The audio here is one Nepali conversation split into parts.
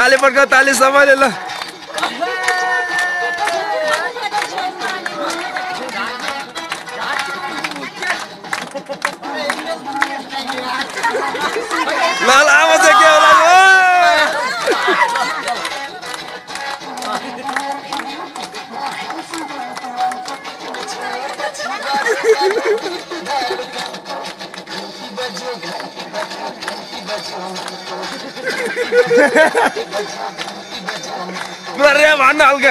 ताले पडका ताले समालेला நிறைய வாண்ட ஆளுங்க.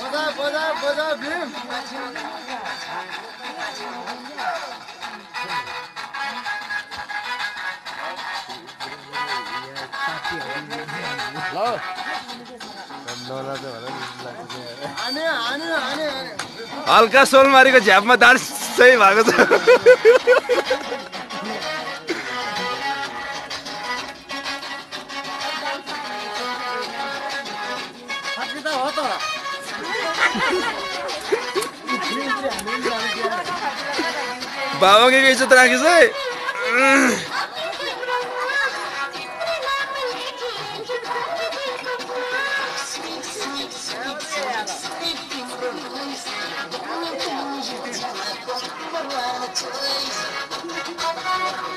बजा बजा बजा भीम हल्का सोलमारीको झ्यापमा दाँड सही भएको छ। साँच्ची त हो त बाबाको इज्जत राखेछ है के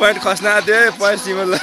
पोइन्ट खस्न आँट्यो है पोइन्ट सिमल